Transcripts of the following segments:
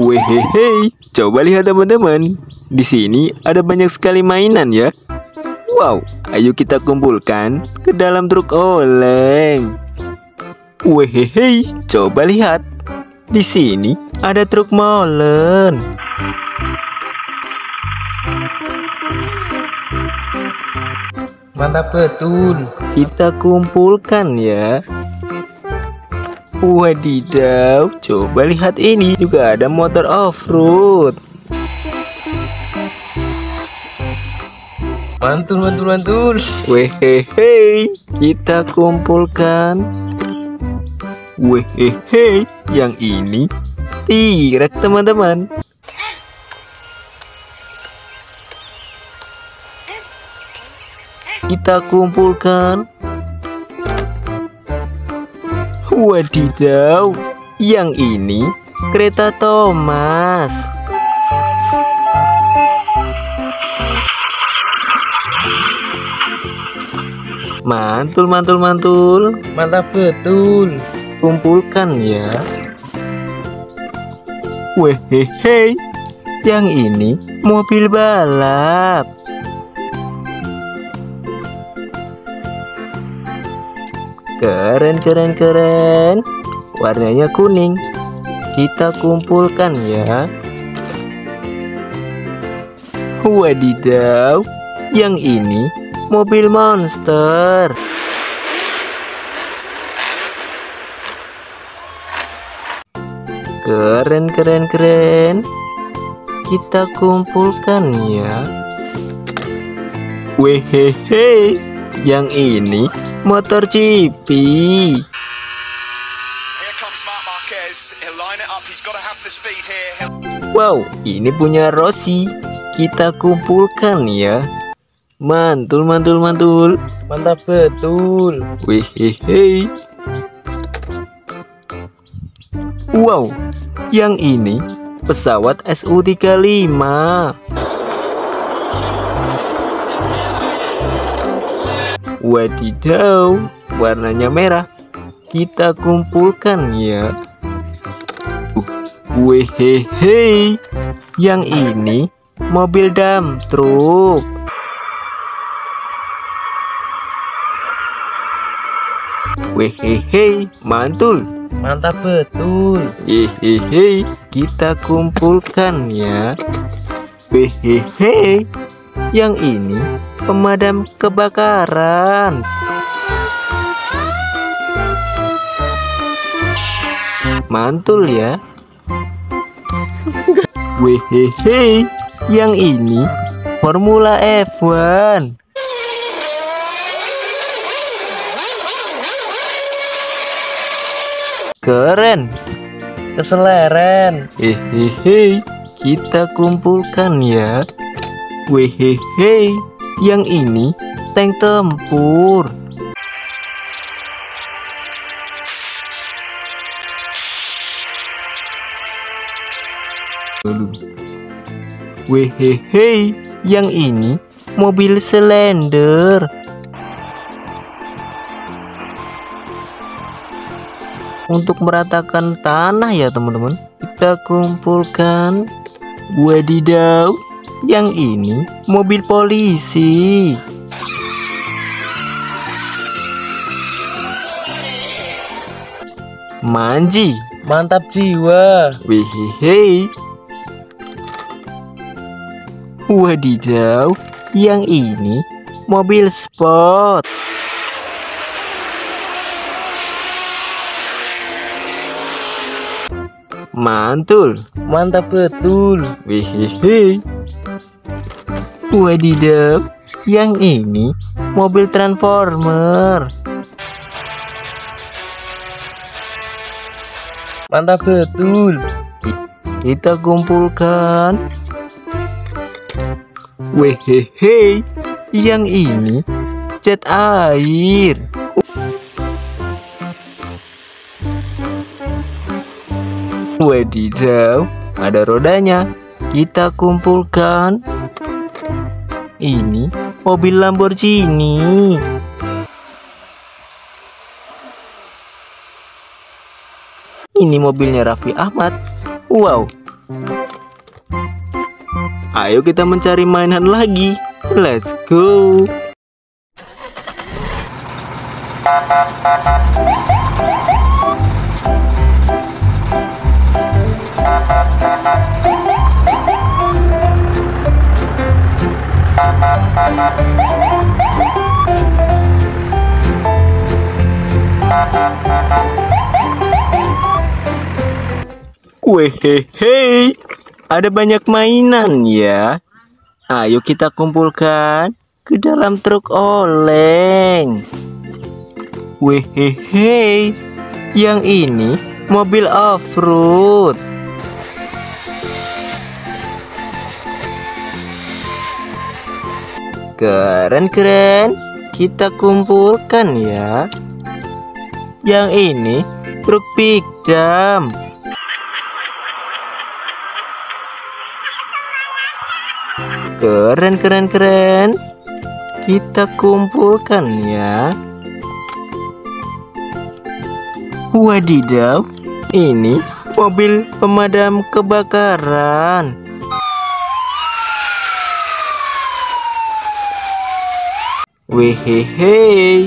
Wehehe, coba lihat teman-teman. Di sini ada banyak sekali mainan ya. Wow, ayo kita kumpulkan ke dalam truk oleng. Wehehe, coba lihat. Di sini ada truk molen. Mantap betul. Kita kumpulkan ya. Wadidaw, coba lihat ini juga ada motor off-road. Mantul, mantul, mantul. Wehehe, kita kumpulkan. Wehehe, yang ini tirek teman-teman. Kita kumpulkan. Wadidaw, yang ini kereta Thomas. Mantul, mantul, mantul. Mantap betul. Kumpulkan ya. Wehehe, yang ini mobil balap. Keren, keren, keren. Warnanya kuning. Kita kumpulkan ya. Wadidaw, yang ini mobil monster. Keren, keren, keren. Kita kumpulkan ya. Wehehe, yang ini motor cipi. Wow, ini punya Rossi. Kita kumpulkan ya. Mantul, mantul, mantul. Mantap betul. Wehehe. Wow, yang ini pesawat SU-35. Wadidaw, warnanya merah. Kita kumpulkan ya. Uh, wehehe. Yang ini mobil dump truck. Wehehe, mantul. Mantap betul. Hehehe, kita kumpulkan ya. Hehehe, yang ini pemadam kebakaran. Mantul ya. Wehehe, yang ini Formula F1. Keren. Keseleren. Hehehe, kita kumpulkan ya. Wehehe, yang ini tank tempur. Wehehe, yang ini mobil selender. Untuk meratakan tanah ya teman-teman. Kita kumpulkan. Wadidaw, yang ini mobil polisi. Manji, Mantap jiwa. Wehehe. Wadidaw, yang ini mobil sport. Mantul. Mantap betul. Wehehe. Wadidaw, yang ini mobil transformer. Mantap betul. Kita kumpulkan. Wehehe, Yang ini cat air. Wadidaw, ada rodanya. Kita kumpulkan. Ini mobil Lamborghini. Ini mobilnya Raffi Ahmad. Wow. Ayo kita mencari mainan lagi. Let's go. Wehehe, ada banyak mainan ya. Ayo kita kumpulkan ke dalam truk oleng. Wehehe, yang ini mobil off-road. Keren-keren, kita kumpulkan ya. Yang ini truk pick dump. Keren, keren, keren. Kita kumpulkan ya. Wadidaw, ini mobil pemadam kebakaran. Wehehe,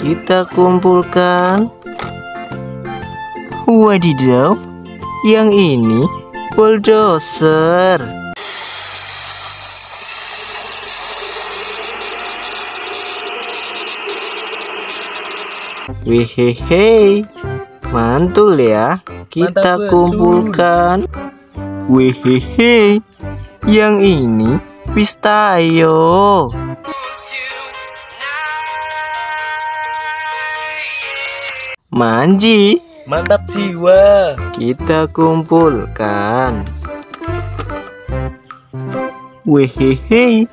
kita kumpulkan. Wadidaw, yang ini bulldozer. Wehehe, mantul ya. Kita Mantap, kumpulkan. Wehehe, yang ini pistachio. Manji, Mantap jiwa. kita kumpulkan. Wehehe,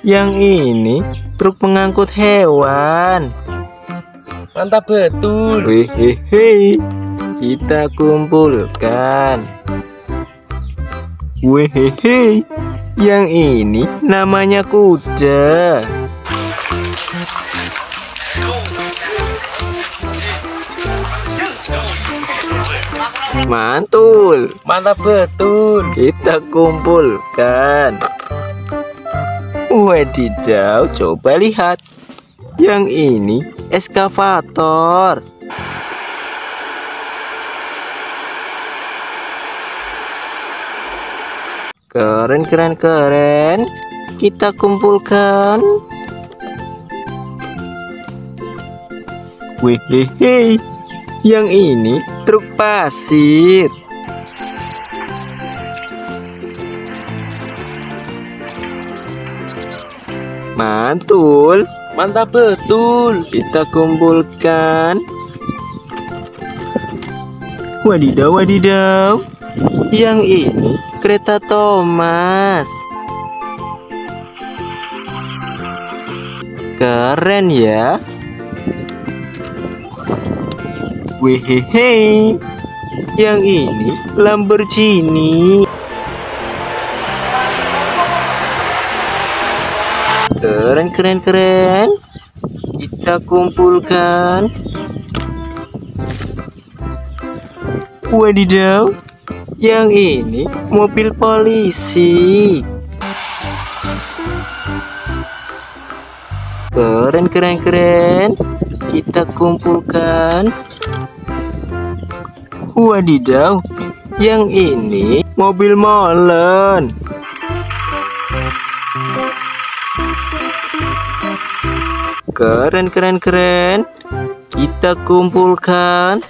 yang ini truk pengangkut hewan. Mantap betul. Wehehe, kita kumpulkan. Wehehe, yang ini namanya kuda. Mantul, Mantap betul. kita kumpulkan. Wadidaw, coba lihat. Yang ini eskavator. Keren, keren, keren. Kita kumpulkan. Wehehe, yang ini truk pasir. Mantul, Mantap betul. kita kumpulkan. Wadidaw, wadidaw. Yang ini kereta Thomas. Keren ya. Wehehe. Yang ini Lamborghini. Keren, keren, keren. Kita kumpulkan. Wadidaw. Yang ini mobil polisi. Keren, keren, keren. Kita kumpulkan. Wadidaw. Yang ini mobil molen. Keren, keren, keren. Kita kumpulkan.